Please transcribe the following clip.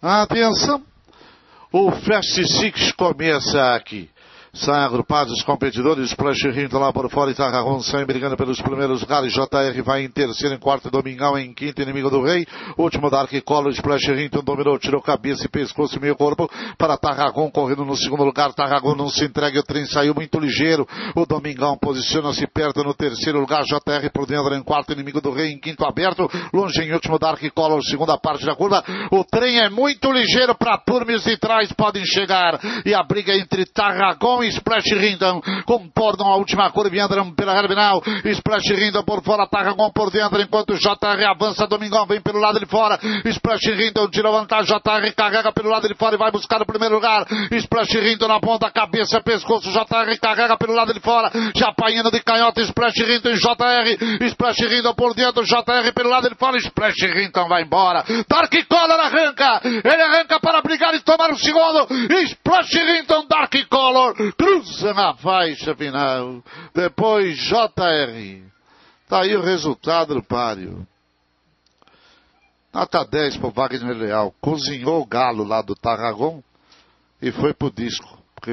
Atenção, o Fast Six começa aqui. Saem agrupados os competidores, Splash Rinto lá por fora e Tarragon saem brigando pelos primeiros lugares. JR vai em terceiro, em quarto, Domingão em quinto, inimigo do rei. Último Dark Color, Splash Rinto dominou, tirou cabeça e pescoço e meio corpo para Tarragon correndo no segundo lugar. Tarragon não se entrega, o trem saiu muito ligeiro. O Domingão posiciona-se perto no terceiro lugar. JR por dentro em quarto, inimigo do rei em quinto aberto. Longe em último Dark Color, segunda parte da curva. O trem é muito ligeiro para turmas de trás podem chegar. E a briga entre Tarragon e Splash Rindon comportam a última curva e entram pela Herbinal. Splash Rindon por fora, Tarragon por dentro, enquanto JR avança, Domingão vem pelo lado de fora. Splash Rindon tira vantagem, JR carrega pelo lado de fora e vai buscar o primeiro lugar. Splash Rindon na ponta, cabeça, pescoço, JR carrega pelo lado de fora. Apanhando de canhota, Splash Rindon e JR. Splash Rindon por dentro, JR pelo lado de fora. Splash Rindon vai embora. Dark Color arranca. Ele arranca para brigar e tomar o segundo. Splash Rindon, Dark Color cruza na faixa final. Depois JR. Tá aí o resultado do páreo. Nota 10 pro Wagner Leal. Cozinhou o galo lá do Tarragon e foi pro disco. Porque